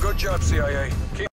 Good job, CIA. Keep